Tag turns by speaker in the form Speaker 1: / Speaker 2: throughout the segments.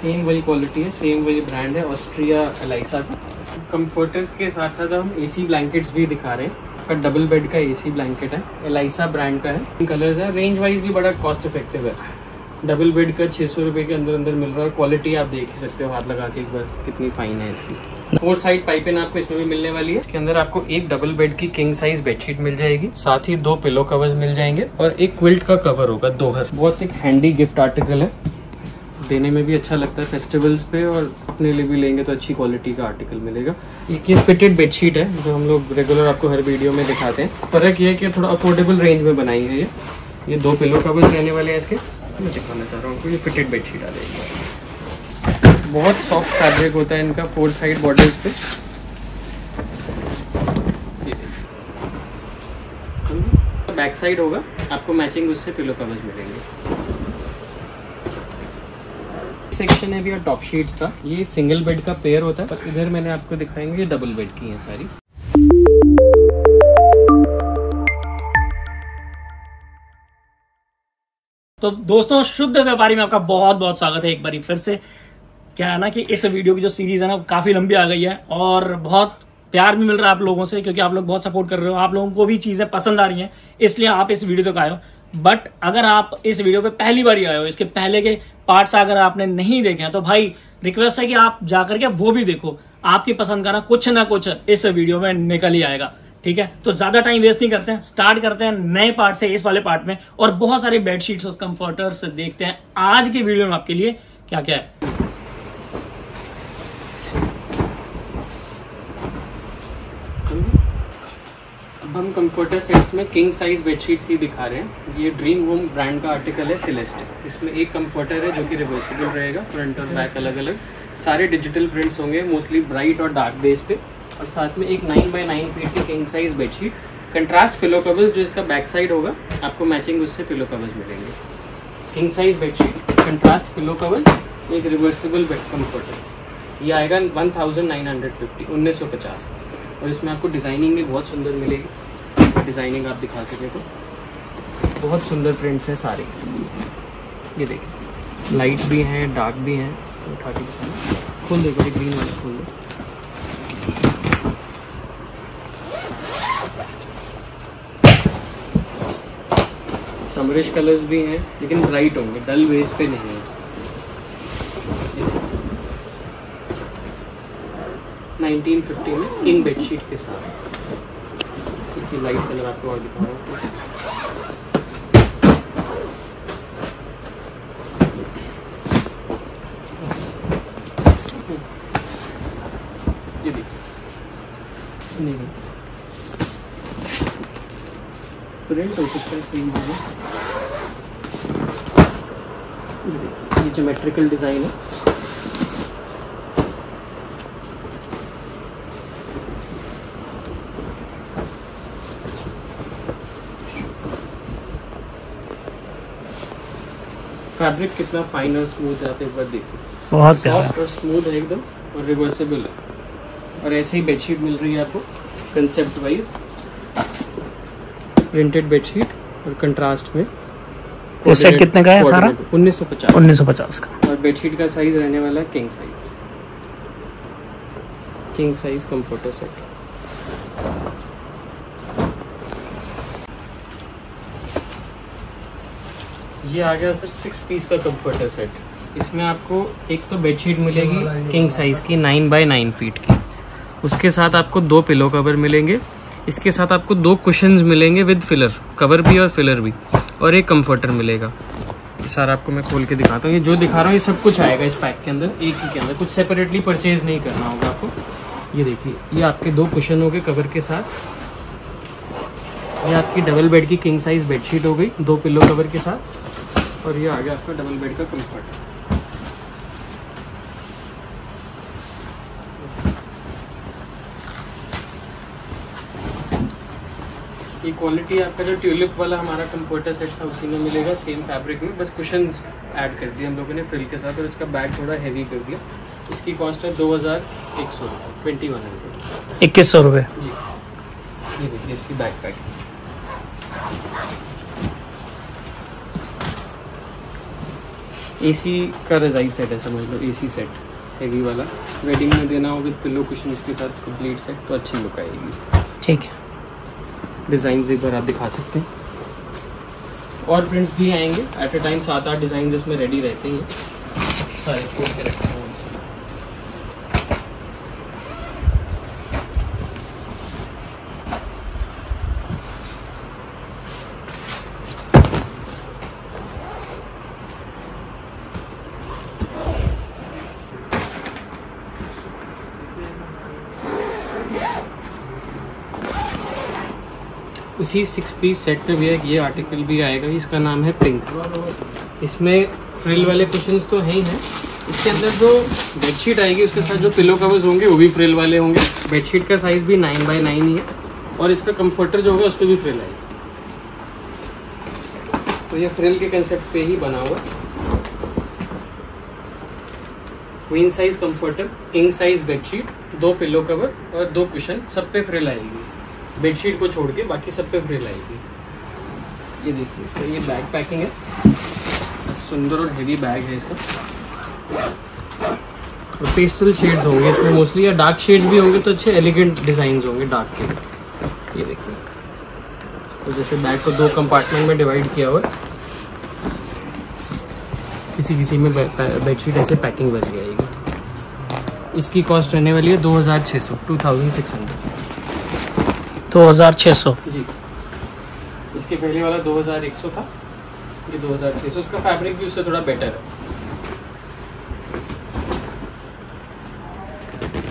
Speaker 1: Same वही quality है same वही ब्रांड है ऑस्ट्रिया एलाइसा का। कंफर्टर्स के साथ साथ हम एसी ब्लैंकेट्स भी दिखा रहे हैं। डबल बेड का एसी ब्लैंकेट है एलाइसा ब्रांड का है। कलर्स है रेंज वाइज भी बड़ा कॉस्ट इफ़ेक्टिव है। डबल बेड का छः सौ रुपये के अंदर अंदर मिल रहा है क्वालिटी आप देख ही सकते हो, हाथ लगा के एक बार, कितनी फाइन है इसकी। फोर साइड पाइपिंग आपको इसमें भी मिलने वाली है। इसके अंदर आपको एक डबल बेड की किंग साइज़ बेडशीट मिल जाएगी। साथ ही दो पिलो कवर्स मिल जाएँगे और एक क्विल्ट का कवर होगा, दोहर। बहुत एक हैंडी गिफ्ट आर्टिकल है। देने में भी अच्छा लगता है फेस्टिवल्स पे और अपने लिए भी लेंगे तो अच्छी क्वालिटी का आर्टिकल मिलेगा। एक ये फिटेड बेडशीट है, जो हम लोग रेगुलर आपको हर वीडियो में दिखाते हैं। फ़र्क ये है कि थोड़ा अफोर्डेबल रेंज में बनाई है ये। ये दो पिलो कवर्स रहने वाले हैं इसके। मैं दिखाना चाह रहा हूँ ये फिटेड बेडशीट आ जाएगी बहुत सॉफ्ट फैब्रिक होता है इनका फोर साइड बॉर्डर्स पे। बैक साइड होगा, आपको मैचिंग उससे पिलो कवर्स मिलेंगे। सेक्शन है भी और टॉप शीट्स का। ये सिंगल बेड का पेयर होता है बस इधर मैंने आपको दिखाएँगे डबल बेड की है सारी।
Speaker 2: तो दोस्तों, शुद्ध व्यापारी में आपका बहुत बहुत स्वागत है एक बार फिर से। क्या है ना कि इस वीडियो की जो सीरीज़ है ना काफ़ी लंबी आ गई है और बहुत प्यार भी मिल रहा है आप लोगों से, क्योंकि आप लोग बहुत सपोर्ट कर रहे हो। आप लोगों को भी चीज़ें पसंद आ रही हैं, इसलिए आप इस वीडियो तक आए हो। बट अगर आप इस वीडियो पे पहली बार आए हो, इसके पहले के पार्ट्स अगर आपने नहीं देखे हैं तो भाई रिक्वेस्ट है कि आप जाकर के वो भी देखो। आपकी पसंद का ना कुछ ना कुछ इस वीडियो में निकल ही आएगा। ठीक है? तो ज़्यादा टाइम वेस्ट नहीं करते हैं। स्टार्ट करते हैं नए पार्ट से इस वाले पार्ट में और बहुत सारे बेडशीट्स और कंफर्टर्स देखते हैं आज की वीडियो में आपके लिए क्या क्या है।
Speaker 1: अब हम कंफर्टर सेट्स में किंग साइज़ बेडशीट्स ही दिखा रहे हैं। ये ड्रीम होम ब्रांड का आर्टिकल है सिलेस्ट इसमें एक कंफर्टर है जो कि रिवर्सिबल रहेगा फ्रंट और बैक अलग अलग सारे डिजिटल प्रिंट्स होंगे मोस्टली ब्राइट और डार्क बेस पे। और साथ में एक नाइन बाई नाइन फीट की king size bedsheet contrast pillow covers जो इसका बैक साइड होगा, आपको मैचिंग उससे पिलो कवर्स मिलेंगे। King size bedsheet contrast pillow covers एक रिवर्सिबल बेड कम्फर्टर ये आएगा one thousand nine hundred fifty उन्नीस सौ पचास। और इसमें आपको डिज़ाइनिंग भी बहुत सुंदर मिलेगी। डिज़ाइनिंग आप दिखा सके तो। बहुत सुंदर प्रिंट्स हैं सारे। ये देखिए। लाइट भी हैं डार्क भी हैं। उठा के दिखाना खोल देखो ये ग्रीन वाला खोल दो। समरिश कलर्स भी हैं, लेकिन ब्राइट होंगे। डल बेस पे नहीं है। 1950 में किंग बेडशीट के साथ। देखिए लाइट कलर आपको और दिखा रहा हूँ। ये देखिए। प्रिंट हो सकता है। ये देखिए ये जोमेट्रिकल डिज़ाइन है। फैब्रिक कितना फाइन और स्मूथ है आप एक बार देखिए
Speaker 2: बहुत
Speaker 1: सॉफ्ट और स्मूथ है एकदम और रिवर्सेबल है। और ऐसे ही बेडशीट मिल रही है आपको कंसेप्ट वाइज प्रिंटेड बेडशीट और कंट्रास्ट में।
Speaker 2: तो सेट कितने का है सारा?
Speaker 1: उन्नीस सौ पचास।
Speaker 2: उन्नीस सौ पचास का।
Speaker 1: और बेडशीट का साइज़ रहने वाला है king size king size comforter set ये आ गया सर सिक्स पीस का कंफर्टर सेट इसमें आपको एक तो बेडशीट मिलेगी किंग साइज़ की नाइन बाई नाइन फीट की। उसके साथ आपको दो पिलो कवर मिलेंगे। इसके साथ आपको दो कुशंस मिलेंगे विद फिलर कवर भी और फिलर भी। और एक कम्फर्टर मिलेगा। सारा आपको मैं खोल के दिखाता हूँ। ये जो दिखा रहा हूँ, ये सब कुछ आएगा इस पैक के अंदर, एक ही के अंदर। कुछ सेपरेटली परचेज नहीं करना होगा आपको। ये देखिए, ये आपके दो कुशन हो गए कवर के साथ। ये आपकी डबल बेड की किंग साइज़ बेडशीट हो गई, दो पिलो कवर के साथ। और ये आ गया आपका डबल बेड का कंफर्ट ये क्वालिटी आपका जो ट्यूलिप वाला हमारा कंफर्टर सेट था उसी में मिलेगा सेम फैब्रिक में. बस कुशन ऐड कर दिए हम लोगों ने फ्रिल के साथ और इसका बैग थोड़ा हैवी कर दिया. इसकी कॉस्ट है दो हज़ार एक सौ रुपये ट्वेंटी वन हंड्रेड
Speaker 2: इक्कीस सौ रुपये
Speaker 1: जी। ये देखिए इसकी बैक पैक एसी का रजाई सेट है समझ लो एसी सेट हैवी वाला। वेडिंग में देना हो विद पिलो कुशन के साथ कंप्लीट सेट तो अच्छी लुक आएगी।
Speaker 2: ठीक है।
Speaker 1: डिज़ाइन एक बार आप दिखा सकते हैं। और प्रिंट्स भी आएँगे। एट अ टाइम सात आठ डिज़ाइन इसमें रेडी रहते हैं। सारे खोल के रखते हैं इसमें। उसी सिक्स पीस सेट में भी एक ये आर्टिकल भी आएगा, इसका नाम है पिंक इसमें फ्रिल वाले कुशंस तो है ही हैं। इसके अंदर जो बेडशीट आएगी, उसके साथ जो पिलो कवर्स होंगे, वो भी फ्रिल वाले होंगे। बेडशीट का साइज़ भी नाइन बाई नाइन ही है और इसका कंफर्टर जो होगा उस पर भी फ्रिल आएगी। तो ये फ्रिल के कंसेप्ट पे ही बना हुआ। Queen size comforter king size bedsheet दो पिलो कवर और दो कुशन सब पे फ्रिल आएगी। बेडशीट को छोड़ के बाकी सब पे फ्रिल आएगी। ये देखिए इसका, ये बैग पैकिंग है। सुंदर और हेवी बैग है इसका। और पेस्टल शेड्स होंगे इसमें मोस्टली या डार्क शेड्स भी होंगे तो अच्छे एलिगेंट डिज़ाइन होंगे डार्क के। ये देखिए। तो जैसे बैग को दो कंपार्टमेंट में डिवाइड किया हुआ किसी किसी में बेडशीट ऐसे पैकिंग बच जाएगी। इसकी कॉस्ट रहने वाली है दो हज़ार छः सौ टू थाउज़ेंड सिक्स हंड्रेड
Speaker 2: दो हज़ार छः सौ।
Speaker 1: जी। इसके पहले वाला 2100 था, ये 2600 इसका फैब्रिक भी उससे थोड़ा बेटर है।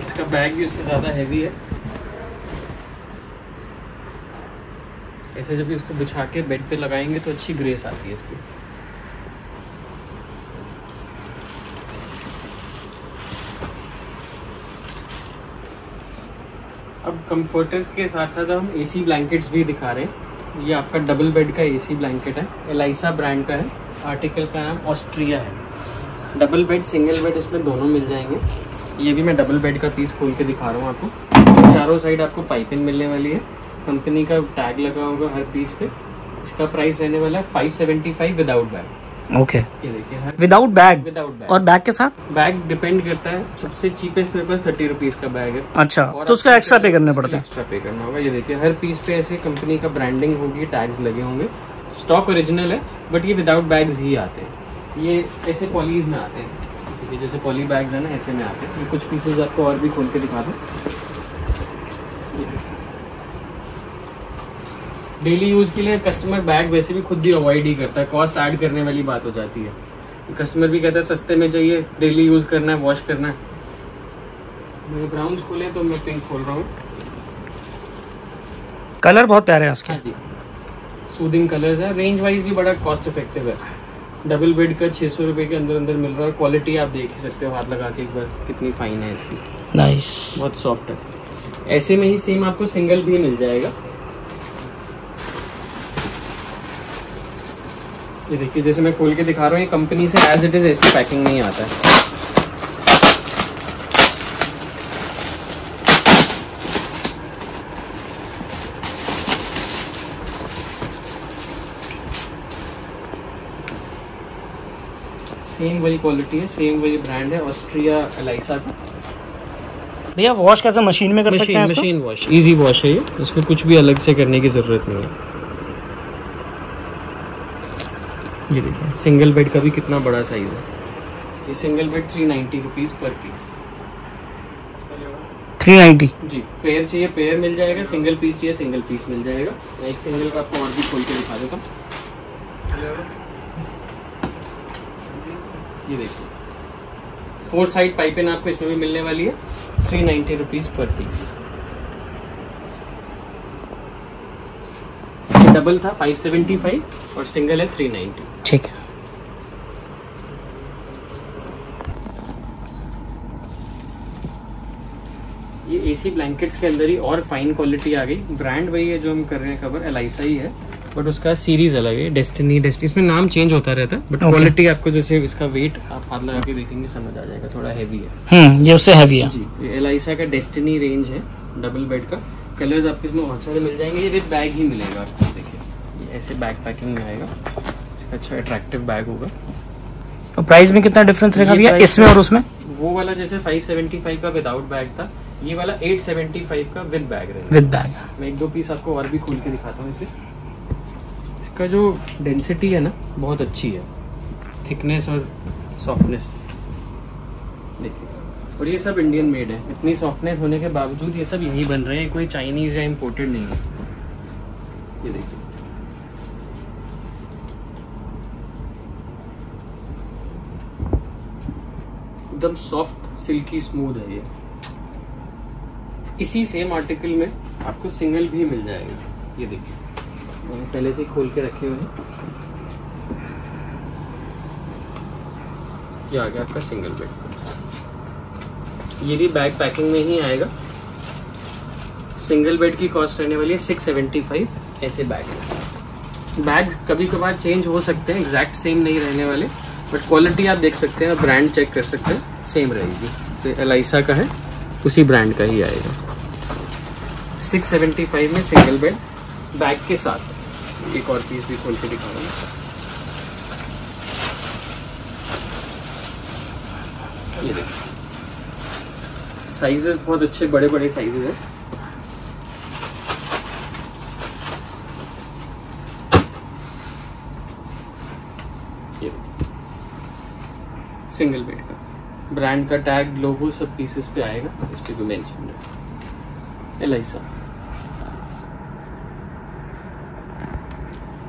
Speaker 1: इसका बैग भी उससे ज़्यादा हैवी है। ऐसे जब इसको बिछा के बेड पे लगाएँगे तो अच्छी ग्रेस आती है इसकी। अब कंफर्टर्स के साथ साथ हम एसी ब्लैंकेट्स भी दिखा रहे हैं। ये आपका डबल बेड का एसी ब्लैंकेट है। एलाइसा ब्रांड का है। आर्टिकल का नाम ऑस्ट्रिया है। डबल बेड सिंगल बेड इसमें दोनों मिल जाएँगे। ये भी मैं डबल बेड का पीस खोल के दिखा रहा हूँ आपको। चारों साइड आपको पाइपिंग मिलने वाली है। कंपनी का टैग लगा होगा हर पीस पे। इसका प्राइस रहने वाला है five seventy five without bag
Speaker 2: okay
Speaker 1: ये देखिए
Speaker 2: विदाउट बैग
Speaker 1: विदाउट बैग
Speaker 2: और बैग के साथ?
Speaker 1: बैग डिपेंड करता है सबसे चीपेस्ट मेरे पास थर्टी रुपीज़ का बैग है।
Speaker 2: अच्छा तो उसका एक्स्ट्रा पे करने पड़ता है।
Speaker 1: एक्स्ट्रा पे करना होगा। ये देखिए हर पीस पे ऐसे कंपनी का ब्रांडिंग होगी टैग्स लगे होंगे। स्टॉक ओरिजिनल है बट ये विदाउट बैग्स ही आते हैं। ये ऐसे पॉलीज में आते हैं। जैसे पॉली बैग्स है ना ऐसे में आते हैं। कुछ पीसेज आपको और भी खोल के दिखा दूँ। डेली यूज़ के लिए कस्टमर बैग वैसे भी खुद भी अवॉइड ही करता है। कॉस्ट ऐड करने वाली बात हो जाती है। कस्टमर भी कहता है सस्ते में चाहिए डेली यूज़ करना है वॉश करना है। मैंने ब्राउन्स खोले तो मैं पिंक खोल रहा हूँ।
Speaker 2: कलर बहुत प्यारे हैं उसके।
Speaker 1: हाँ जी। सूदिंग कलर्स है। रेंज वाइज भी बड़ा कॉस्ट इफ़ेक्टिव है। डबल बेड का छः सौ रुपये के अंदर अंदर मिल रहा है। क्वालिटी आप देख ही सकते हो हाथ लगा के एक बार। कितनी फाइन है इसकी।
Speaker 2: नाइस
Speaker 1: बहुत सॉफ्ट है। ऐसे में ही सेम आपको सिंगल भी मिल जाएगा। ये देखिए जैसे मैं खोल के दिखा रहा हूँ ये कंपनी से एज इट इज़ ऐसी पैकिंग नहीं आता है। सेम वही क्वालिटी है सेम वही ब्रांड है ऑस्ट्रिया एलाइसा का।
Speaker 2: भैया वॉश कैसे मशीन में कर सकते हैं
Speaker 1: machine machine wash easy wash है ये। इसमें कुछ भी अलग से करने की ज़रूरत नहीं है। ये देखिए सिंगल बेड का भी कितना बड़ा साइज़ है। ये single bed three ninety rupees per piece
Speaker 2: 390
Speaker 1: जी पेयर चाहिए पेयर मिल जाएगा सिंगल पीस चाहिए सिंगल पीस मिल जाएगा। मैं एक सिंगल का आपको और भी खोल के दिखा देता हूँ। ये देखिए फोर साइड पाइपिंग आपको इसमें भी मिलने वाली है three ninety rupees per piece double था फाइव सेवेंटी फाइव और सिंगल है थ्री नाइन्टी एसी ब्लैंकेट्स के अंदर ही और फाइन क्वालिटी आ गई। ब्रांड वही है जो हम कर रहे हैं कवर एलाइसा ही है। बट उसका सीरीज़ अलग है डेस्टिनी डेस्टिनी इसमें नाम चेंज होता रहता है बट
Speaker 2: Okay.
Speaker 1: क्वालिटी आपको जैसे इसका वेट आप हाथ लगा के देखेंगे समझ आ जाएगा थोड़ा हैवी है।
Speaker 2: हम्म ये उससे हैवी है।
Speaker 1: जी ये एलाइसा का डेस्टिनी रेंज है डबल बेड का। कलर्स आपको इसमें बहुत सारे मिल जाएँगे ये विद बैग ही मिलेगा आपको देखिए। ऐसे बैग पैकिंग में आएगा। इसका अच्छा अट्रैक्टिव बैग होगा।
Speaker 2: और प्राइस में कितना डिफरेंस रहेगा भैया? इसमें और उसमें?
Speaker 1: वो वाला जैसे 575 का विदाउट बैग था। ये वाला 875 का विद बैग रहेगा
Speaker 2: विद बैग
Speaker 1: मैं एक दो पीस आपको और भी खोल के दिखाता हूँ इसके इसका जो डेंसिटी है ना बहुत अच्छी है। थिकनेस और सॉफ्टनेस देखिए। और ये सब इंडियन मेड है। इतनी सॉफ्टनेस होने के बावजूद ये सब यहीं बन रहे हैं। कोई चाइनीज़ या इम्पोर्टेड नहीं है। ये देखिए। एकदम सॉफ्ट सिल्की स्मूथ है ये। इसी सेम आर्टिकल में आपको सिंगल भी मिल जाएगा। ये देखिए। मैंने पहले से खोल के रखे हुए हैं। ये आ गया आपका सिंगल बेड ये भी बैग पैकिंग में ही आएगा। सिंगल बेड की कॉस्ट रहने वाली है सिक्स सेवेंटी फाइव ऐसे बैग है बैग कभी कभार चेंज हो सकते हैं एग्जैक्ट सेम नहीं रहने वाले बट क्वालिटी आप देख सकते हैं ब्रांड चेक कर सकते हैं सेम रहेगी। से एलाइसा का है उसी ब्रांड का ही आएगा। 675 में सिंगल बेड बैग के साथ। एक और पीस भी खोल के दिखा रहा ये देखिए। साइजेस बहुत अच्छे बड़े बड़े साइजेस हैं सिंगल बेड का। ब्रांड का टैग लोगो सब पीसेस पे आएगा इस पे भी मेंशन है। एलाइसा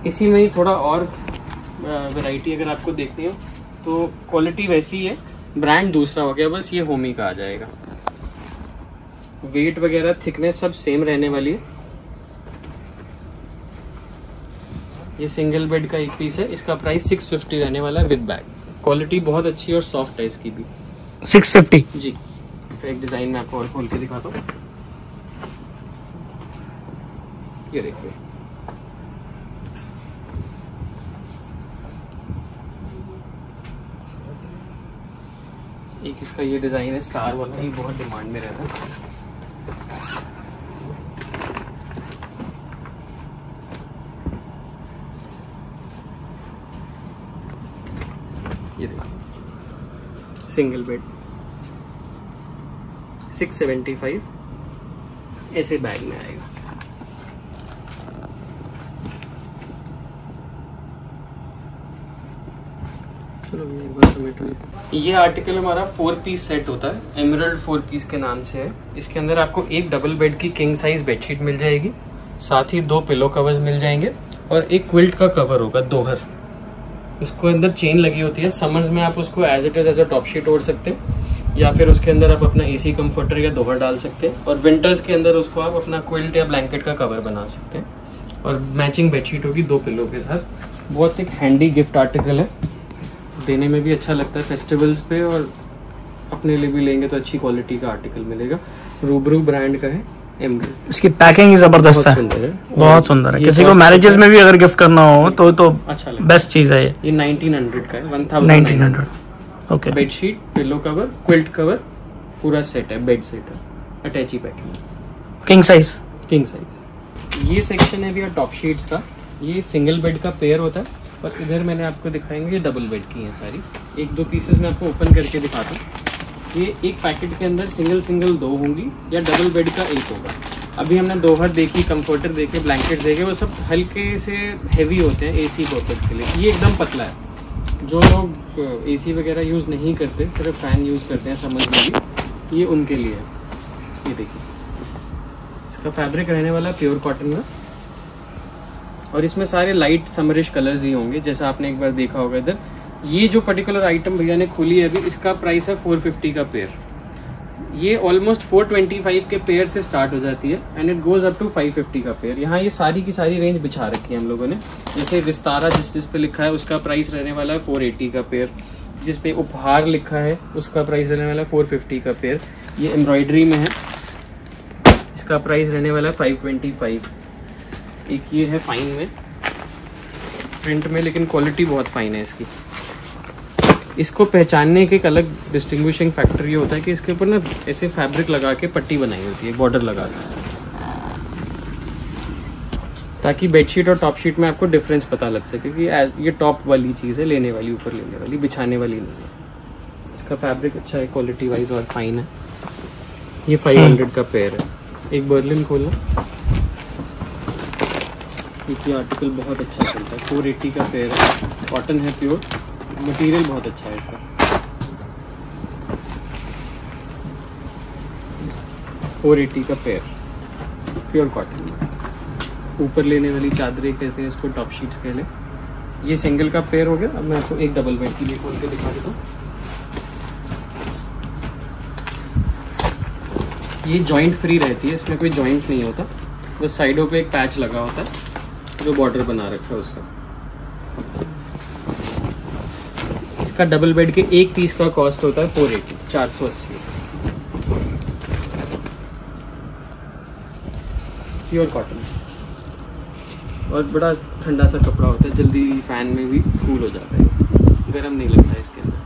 Speaker 1: इसी में ही थोड़ा और वैरायटी अगर आपको देखनी हो तो क्वालिटी वैसी है ब्रांड दूसरा हो गया बस ये होमी का आ जाएगा। वेट वगैरह थिकनेस सब सेम रहने वाली है। ये सिंगल बेड का एक पीस है इसका प्राइस 650 रहने वाला है विद बैग क्वालिटी बहुत अच्छी और सॉफ्ट है इसकी भी।
Speaker 2: सिक्स फिफ्टी
Speaker 1: जी इसका एक डिज़ाइन मैं आपको और खोल के दिखाता हूँ। ये देखिए। एक इसका ये डिज़ाइन है, स्टार वाला, ये बहुत डिमांड में रहता है। ये देखिए। Single bed. 675 ऐसे बैग में आएगा चलो भैया एक बार समेटो ये। आर्टिकल हमारा फोर पीस सेट होता है एमरल्ड फोर पीस के नाम से है। इसके अंदर आपको एक डबल बेड की किंग साइज़ बेडशीट मिल जाएगी, साथ ही दो पिलो कवर्स मिल जाएँगे और एक क्विल्ट का कवर होगा, दोहर। इसको अंदर चेन लगी होती है। समर्स में आप उसको as it is as a top sheet ओढ़ सकते हैं, या फिर उसके अंदर आप अपना एसी कंफर्टर या दोहर डाल सकते हैं। और विंटर्स के अंदर उसको आप अपना क्विल्ट या ब्लैंकेट का कवर बना सकते हैं। और मैचिंग बेडशीट होगी दो पिलो के साथ। बहुत एक हैंडी गिफ्ट आर्टिकल है। देने में भी अच्छा लगता है फेस्टिवल्स पे और अपने लिए भी लेंगे तो अच्छी क्वालिटी का आर्टिकल मिलेगा। रूबरू ब्रांड का है
Speaker 2: इसकी पैकिंग ही ज़बरदस्त है। बहुत सुंदर है। किसी को मैरिजेस में भी अगर गिफ्ट करना हो तो तो
Speaker 1: अच्छा लगता
Speaker 2: बेस्ट चीज़ है ये।
Speaker 1: ये 1900 का है।
Speaker 2: 1900
Speaker 1: 1900
Speaker 2: okay
Speaker 1: bedsheet pillow cover quilt cover पूरा सेट है बेड सेट है। अटैची packing
Speaker 2: king size
Speaker 1: king size ये सेक्शन है भैया टॉप शीट्स का। ये सिंगल बेड का पेयर होता है। और इधर मैंने आपको दिखाएँगे डबल बेड की हैं सारी। एक दो पीसेस मैं आपको ओपन करके दिखाता हूँ। ये एक पैकेट के अंदर सिंगल सिंगल दो होंगी या डबल बेड का एक होगा। अभी हमने दोहर देखी कंफर्टर देखे ब्लैंकेट देखे, वो सब हल्के से हैवी होते हैं एसी पर्पज के लिए। ये एकदम पतला है। जो लोग एसी वगैरह यूज़ नहीं करते, सिर्फ़ फ़ैन यूज़ करते हैं समझ में भी, ये उनके लिए है। ये देखिए। इसका फैब्रिक रहने वाला प्योर कॉटन का। और इसमें सारे लाइट समरिश कलर्स ही होंगे, जैसा आपने एक बार देखा होगा इधर। ये जो पर्टिकुलर आइटम भैया ने खोली है अभी, इसका प्राइस है 450 का पेयर ये ऑलमोस्ट 425 के पेयर से स्टार्ट हो जाती है and it goes up to 550 का पेयर यहाँ ये सारी की सारी रेंज बिछा रखी है हम लोगों ने। जैसे विस्तारा जिस जिस पे लिखा है, उसका प्राइस रहने वाला है 480 का पेयर जिस पे उपहार लिखा है, उसका प्राइस रहने वाला है 450 का पेयर ये एम्ब्रॉयडरी में है। इसका प्राइस रहने वाला है 525 एक ये है फाइन में। प्रिंट में, लेकिन क्वालिटी बहुत फाइन है इसकी। इसको पहचानने के एक अलग डिस्टिंग्विशिंग फैक्टर ये होता है कि इसके ऊपर ना ऐसे फैब्रिक लगा के पट्टी बनाई होती है बॉर्डर लगा के। ताकि बेडशीट और टॉप शीट में आपको डिफरेंस पता लग सके कि ये टॉप वाली चीज़ है, लेने वाली, ऊपर लेने वाली, बिछाने वाली नहीं है। इसका फैब्रिक अच्छा है क्वालिटी वाइज और फाइन है। ये 500 का पेयर है। एक बर्लिन खोलना। क्योंकि आर्टिकल बहुत अच्छा चलता है। 480 का पेयर है। कॉटन है प्योर मटेरियल बहुत अच्छा है इसका। 480 का पेयर प्योर कॉटन ऊपर लेने वाली चादरें कहते हैं इसको टॉप शीट्स कह लें। ये सिंगल का पेयर हो गया। अब मैं आपको एक डबल बेड के लिए खोल के दिखा देता हूँ। ये जॉइंट फ्री रहती है। इसमें कोई जॉइंट नहीं होता। बस साइडों पे एक पैच लगा होता है। जो बॉर्डर बना रखा है उसका। इसका डबल बेड के एक पीस का कॉस्ट होता है फोर एटी चार सौ अस्सी प्योर कॉटन और बड़ा ठंडा सा कपड़ा होता है, जल्दी फ़ैन में भी कूल हो जाता है। गर्म नहीं लगता है इसके अंदर।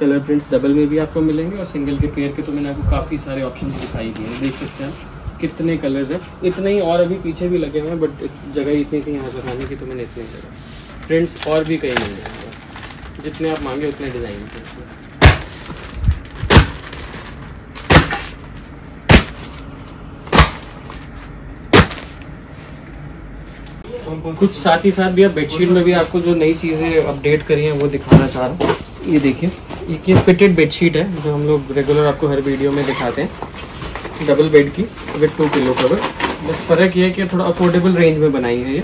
Speaker 1: कलर प्रिंट्स डबल में भी आपको मिलेंगे और सिंगल के पेयर के तो मैंने आपको काफ़ी सारे ऑप्शन दिखाई दिए देख सकते हैं कितने कलर्स हैं? इतने ही और अभी पीछे भी लगे हुए हैं बट जगह इतनी थी यहाँ लगाने की तो मैंने इतने लगा प्रिंट्स और भी कई मिल जाएँगे जितने आप मांगे उतने डिज़ाइन थे। इसमें कुछ साथ ही साथ भी आप बेडशीट में भी आपको जो नई चीज़ें अपडेट करी हैं वो दिखाना चाह रहा हूँ। ये देखिए। एक ये फिटेड बेडशीट है जो हम लोग रेगुलर आपको हर वीडियो में दिखाते हैं। डबल बेड की विद टू पिलो कवर बस फ़र्क ये है कि थोड़ा अफोर्डेबल रेंज में बनाई है ये।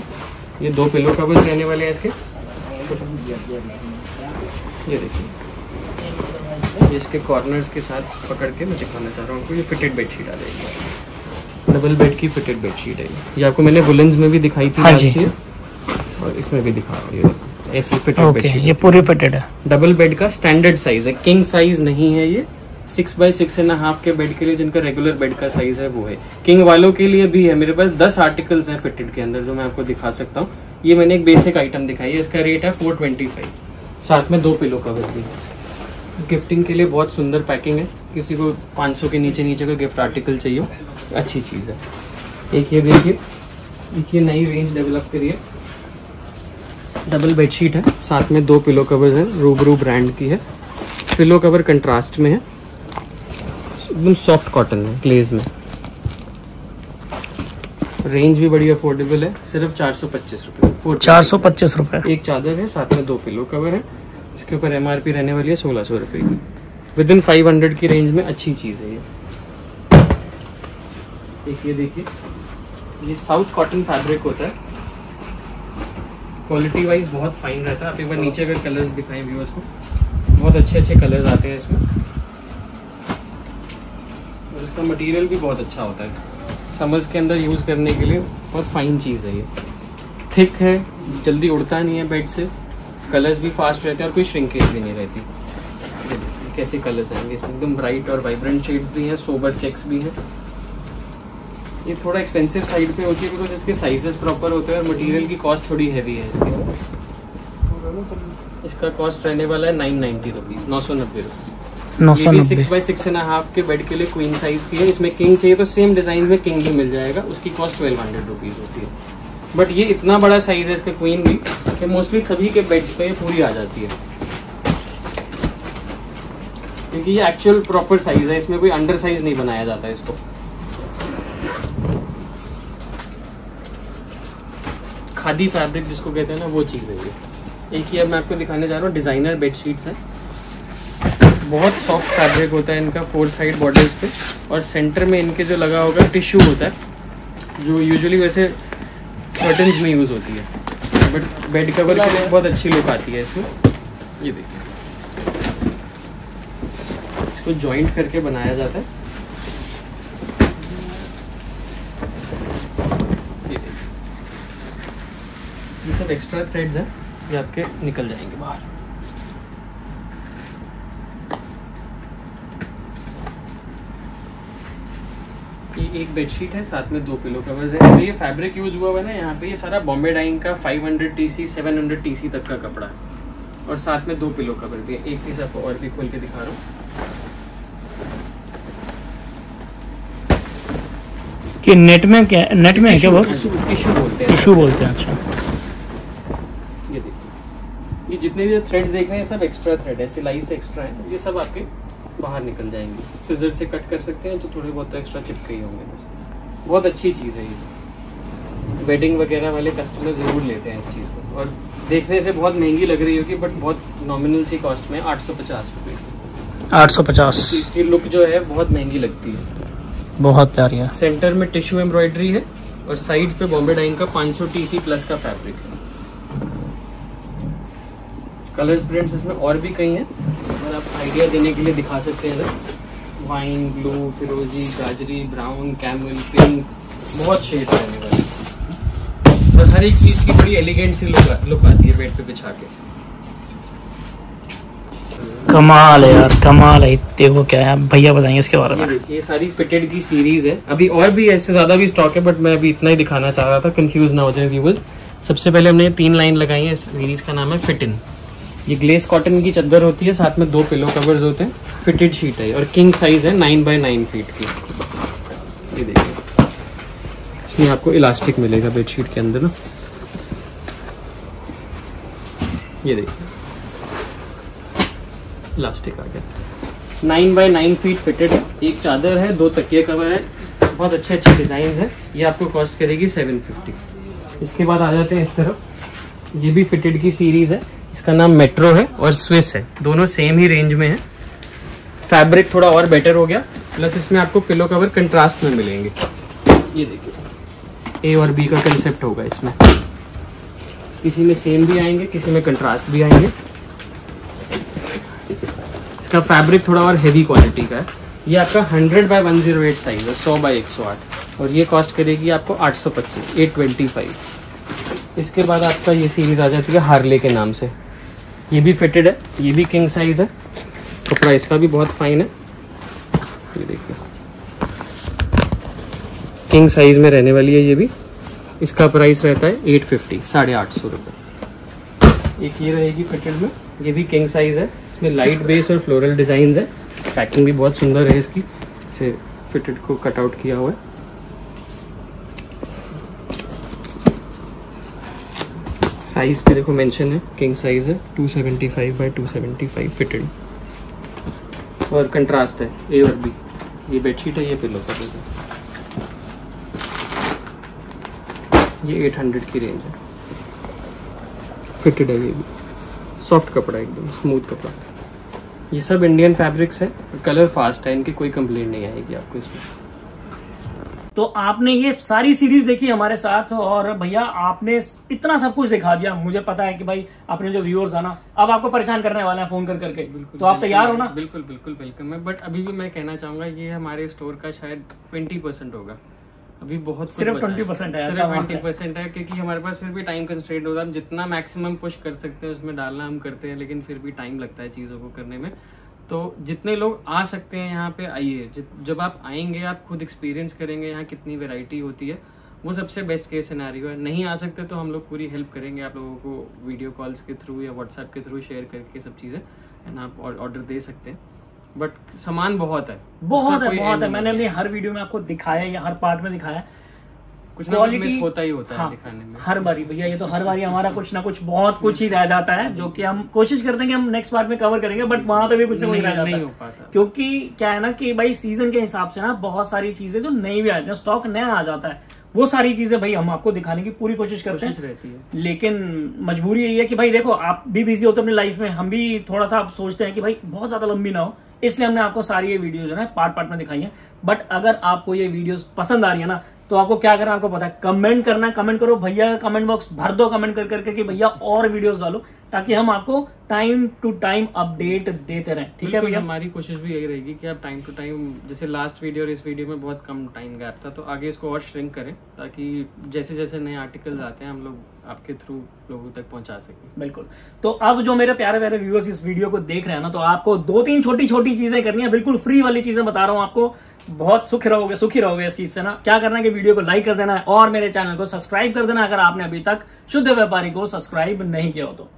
Speaker 1: ये दो पिलो कवर रहने वाले हैं इसके। ये देखिए। ये इसके कॉर्नर्स के साथ पकड़ के मैं दिखाना चाह रहा हूँ आपको ये फिटेड बेडशीट आ जाएगी। डबल बेड की फिटेड बेडशीट है ये। आपको मैंने वुलन्स में भी दिखाई थी
Speaker 2: हाँ
Speaker 1: लास्ट ईयर और इसमें भी दिखा रहा हूँ ऐसी फिटेड
Speaker 2: ओके
Speaker 1: बेडशीट
Speaker 2: ये पूरी फिटेड है।
Speaker 1: डबल बेड का स्टैंडर्ड साइज़ है। किंग साइज़ नहीं है ये। Six by six and half के बेड के लिए जिनका रेगुलर बेड का साइज़ है वो है। किंग वालों के लिए भी है, मेरे पास दस आर्टिकल्स हैं फिटेड के अंदर जो मैं आपको दिखा सकता हूँ। ये मैंने एक बेसिक आइटम दिखाई है, इसका रेट है फोर ट्वेंटी फाइव साथ में दो पिलो कवर भी गिफ्टिंग के लिए बहुत सुंदर पैकिंग है। किसी को 500 के नीचे नीचे का गिफ्ट आर्टिकल चाहिए अच्छी चीज़ है। एक ये देखिए, एक ये नई रेंज डेवलप करी है। डबल बेडशीट है। साथ में दो पिलो कवर्स हैं, रूबरू ब्रांड की है। पिलो कवर कंट्रास्ट में है। एकदम सॉफ्ट कॉटन है ग्लेज में। रेंज भी बड़ी अफोर्डेबल है सिर्फ़ चार सौ पच्चीस रुपये
Speaker 2: चार सौ पच्चीस रुपये
Speaker 1: एक चादर है साथ में दो पिलो कवर है। इसके ऊपर एमआरपी रहने वाली है सोलह सौ रुपये की। विद इन फाइव हंड्रेड की रेंज में अच्छी चीज़ है ये। एक ये देखिए। ये साउथ कॉटन फैब्रिक होता है। क्वालिटी वाइज बहुत फाइन रहता है। आप एक बार नीचे अगर कलर्स दिखाएँ व्यूअर्स को बहुत अच्छे अच्छे कलर्स आते हैं इसमें। इसका मटेरियल भी बहुत अच्छा होता है। समर्स के अंदर यूज़ करने के लिए बहुत फाइन चीज़ है ये। थिक है, जल्दी उड़ता नहीं है बेड से। कलर्स भी फास्ट रहते हैं और कोई श्रिंकेज भी नहीं रहती। कैसे कलर्स आएँगे इसमें। एकदम ब्राइट और वाइब्रेंट शेड भी हैं सोबर चेक्स भी हैं। ये थोड़ा एक्सपेंसिव साइड पे होती है बिकॉज़ इसके साइजेस प्रॉपर होते हैं और मटेरियल की कॉस्ट थोड़ी हैवी है इसके। इसका कॉस्ट रहने वाला है नाइन नाइन्टी रुपीज़ नौ सौ नब्बे रुपये
Speaker 2: नौ सौ
Speaker 1: six by six and half के बेड के लिए क्वीन साइज़ की है। इसमें किंग चाहिए तो सेम डिज़ाइन में किंग भी मिल जाएगा। उसकी कॉस्ट ट्वेल्व हंड्रेड रुपीज़ होती है। बट ये इतना बड़ा साइज़ है इसका क्वीन भी कि मोस्टली सभी के बेड पे पूरी आ जाती है। क्योंकि ये एक्चुअल प्रॉपर साइज़ है। इसमें कोई अंडर साइज़ नहीं बनाया जाता है इसको। खादी फैब्रिक जिसको कहते हैं ना वो चीज़ है ये। एक ही अब मैं आपको दिखाने जा रहा हूँ। डिज़ाइनर बेडशीट्स हैं। बहुत सॉफ्ट फैब्रिक होता है इनका फोर साइड बॉर्डर्स पे और सेंटर में इनके जो लगा होगा टिश्यू होता है, जो यूजुअली वैसे कर्टन्स में यूज़ होती है। बट बेड कवर के लिए बहुत अच्छी लुक आती है इसमें। ये देखिए। इसको जॉइंट करके बनाया जाता है। ये सब एक्स्ट्रा थ्रेड्स हैं, ये आपके निकल जाएँगे बाहर। एक बेडशीट है साथ में दो पिलो कवर्स है। तो ये फैब्रिक यूज़ हुआ हुआ है ना यहाँ पे ये सारा बॉम्बे डाइंग का 500 टीसी 700 टीसी तक का कपड़ा है। और साथ में दो पिलो कवर भी है। एक पीस आपको और भी खोल के दिखा रहा हूँ।
Speaker 2: कि नेट में क्या नेट में है क्या वो?
Speaker 1: टिश्यू बोलते हैं।
Speaker 2: टिश्यू बोलते हैं अच्छा।
Speaker 1: ये देखिए। ये जितने भी थ्रेड्स देख रहे हैं सब एक्स्ट्रा थ्रेड है। सिलाई से एक्स्ट्रा है। ये सब आपके बाहर निकल जाएँगे। सिजर से कट कर सकते हैं तो थोड़े बहुत तो एक्स्ट्रा चिपके ही होंगे बस। बहुत अच्छी चीज़ है ये। वेडिंग वगैरह वाले कस्टमर ज़रूर लेते हैं इस चीज़ को। और देखने से बहुत महँगी लग रही होगी बट बहुत नॉमिनल सी कॉस्ट में आठ सौ पचास रुपये
Speaker 2: आठ सौ पचास।
Speaker 1: इसकी लुक जो है बहुत महँगी लगती है।
Speaker 2: बहुत प्यारी है।
Speaker 1: सेंटर में टिश्यू एम्ब्रॉयडरी है और साइड पे बॉम्बे डाइंग का 500 टीसी प्लस का फैब्रिक है। कलर्स प्रिंट्स इसमें और भी कई हैं। आइडिया देने के लिए दिखा सकते हैं। वाइन ब्लू फिरोजी गाजरी ब्राउन कैमल पिंक बहुत शेड रहने वाले। और हर एक चीज़ की बड़ी एलिगेंट सी लुक लुक आती है बेड पे बिछा के।
Speaker 2: कमाल है यार कमाल है। देखो क्या है भैया बताएँगे इसके बारे में।
Speaker 1: ये सारी फिटेड की सीरीज़ है। अभी और भी ऐसे ज़्यादा भी स्टॉक है बट मैं अभी इतना ही दिखाना चाह रहा था कंफ्यूज ना हो जाए व्यूवर्स सबसे पहले हमने तीन लाइन लगाई है इस सीरीज़ का नाम है फिट इन ये ग्लेस कॉटन की चादर होती है, साथ में दो पिलो कवर्स होते हैं फिटेड शीट है और किंग साइज़ है नाइन बाय नाइन फीट की। ये देखिए। इसमें आपको इलास्टिक मिलेगा बेडशीट के अंदर ना। ये देखिए। इलास्टिक आ गया। Nine by nine feet fitted एक चादर है, दो तकिए कवर है, बहुत अच्छे अच्छे डिज़ाइन है। ये आपको कॉस्ट करेगी सेवन फिफ्टी इसके बाद आ जाते हैं इस तरफ़। ये भी फिटेड की सीरीज़ है। इसका नाम मेट्रो है और स्विस है। दोनों सेम ही रेंज में है। फैब्रिक थोड़ा और बेटर हो गया। प्लस इसमें आपको पिलो कवर कंट्रास्ट में मिलेंगे। ये देखिए। ए और बी का कंसेप्ट होगा इसमें। किसी में सेम भी आएँगे, किसी में कंट्रास्ट भी आएँगे। इसका फैब्रिक थोड़ा और हेवी क्वालिटी का है। ये आपका 100 बाय 108 साइज़ है 100 बाय 108 और ये कॉस्ट करेगी आपको 825 825 इसके बाद आपका ये सीरीज़ आ जाती है हार्ले के नाम से। ये भी फिटेड है, ये भी किंग साइज़ है कपड़ा इसका भी बहुत फाइन है। ये देखिए। किंग साइज़ में रहने वाली है ये भी। इसका प्राइस रहता है एट फिफ्टी साढ़े आठ सौ रुपये एक ये रहेगी फिटेड में, ये भी किंग साइज़ है। इसमें लाइट बेस और फ्लोरल डिज़ाइन है। पैकिंग भी बहुत सुंदर है इसकी। इसे फिटेड को कटआउट किया हुआ है। साइज़ पे देखो मेंशन है किंग साइज़ है 275 बाय 275 फिटेड और कंट्रास्ट है ए और बी ये बेडशीट है, ये पिलो कवर है. ये 800 की रेंज है. फिटेड है ये भी. सॉफ्ट कपड़ा एकदम स्मूथ कपड़ा. ये सब इंडियन फैब्रिक्स है कलर फास्ट है, इनकी कोई कंप्लेंट नहीं आएगी आपको इसमें.
Speaker 2: तो आपने ये सारी सीरीज़ देखी हमारे साथ और भैया आपने इतना सब कुछ दिखा दिया। मुझे पता है कि भाई अपने जो व्यूअर्स है ना अब आपको परेशान करने वाले हैं फ़ोन कर करके।
Speaker 1: बिल्कुल
Speaker 2: तो आप तैयार हो ना?
Speaker 1: बिल्कुल बिल्कुल वेलकम है बट अभी भी मैं कहना चाहूँगा ये हमारे स्टोर का शायद ट्वेंटी परसेंट होगा। अभी बहुत
Speaker 2: सिर्फ़
Speaker 1: है।
Speaker 2: 20% है,
Speaker 1: सिर्फ़ ट्वेंटी परसेंट है क्योंकि हमारे पास फिर भी टाइम कंस्ट्रेंट होता है। हम जितना मैक्सिमम पुश कर सकते हैं उसमें डालना हम करते हैं लेकिन फिर भी टाइम लगता है चीज़ों को करने में। तो जितने लोग आ सकते हैं यहाँ पे आइए। जब आप आएँगे आप खुद एक्सपीरियंस करेंगे यहाँ कितनी वेराइटी होती है। वो सबसे बेस्ट केस सिनेरियो है। नहीं आ सकते तो हम लोग पूरी हेल्प करेंगे आप लोगों को वीडियो कॉल्स के थ्रू या व्हाट्सएप के थ्रू शेयर करके सब चीज़ें। एंड आप ऑर्डर दे सकते हैं। बट सामान बहुत है।
Speaker 2: बहुत है बहुत है। मैंने अपनी हर वीडियो में आपको दिखाया या हर पार्ट में दिखाया है।
Speaker 1: कुछ मिस होता ही होता हाँ, है दिखाने में।
Speaker 2: हर बारी भैया ये तो हर बारी हमारा कुछ ना कुछ बहुत कुछ ही रह जाता है जो कि हम कोशिश करते हैं कि हम नेक्स्ट पार्ट में कवर करेंगे बट वहाँ पे भी कुछ ना कुछ
Speaker 1: नहीं-
Speaker 2: रह जाता
Speaker 1: नहीं
Speaker 2: हो।
Speaker 1: पाता।
Speaker 2: क्योंकि क्या है ना कि भाई सीज़न के हिसाब से ना बहुत सारी चीज़ें जो नई भी आती है स्टॉक नया आ जाता है वो सारी चीज़ें भाई हम आपको दिखाने की पूरी कोशिश करते हैं।
Speaker 1: रहती है।
Speaker 2: लेकिन मजबूरी यही है कि भाई देखो आप भी बिज़ी होते हो अपनी लाइफ में हम भी थोड़ा सा आप सोचते हैं कि भाई बहुत ज़्यादा लंबी ना हो इसलिए हमने आपको सारी ये वीडियो जो है पार्ट पार्ट में दिखाई है। बट अगर आपको ये वीडियोस पसंद आ रही है ना तो आपको क्या करना आपको पता है कमेंट करना कमेंट करो, भैया कमेंट बॉक्स भर दो कमेंट कर करके कि भैया और वीडियोस डालो। ताकि हम आपको टाइम टू टाइम अपडेट देते रहें। ठीक है भैया?
Speaker 1: हमारी कोशिश भी यही रहेगी कि आप टाइम टू टाइम जैसे लास्ट वीडियो और इस वीडियो में बहुत कम टाइम गैप था तो आगे इसको और श्रिंक करें ताकि जैसे जैसे नए आर्टिकल्स आते हैं हम लोग आपके थ्रू लोगों तक पहुँचा सकें।
Speaker 2: बिल्कुल। तो अब जो मेरे प्यारे प्यारे व्यूअर्स इस वीडियो को देख रहे हैं ना तो आपको दो तीन छोटी छोटी चीज़ें करनी है। बिल्कुल फ्री वाली चीज़ें बता रहा हूँ आपको। बहुत सुख रहोगे सुखी रहोगे इस चीज़ से ना। क्या करना है कि वीडियो को लाइक कर देना है और मेरे चैनल को सब्सक्राइब कर देना अगर आपने अभी तक शुद्ध व्यापारी को सब्सक्राइब नहीं किया हो तो।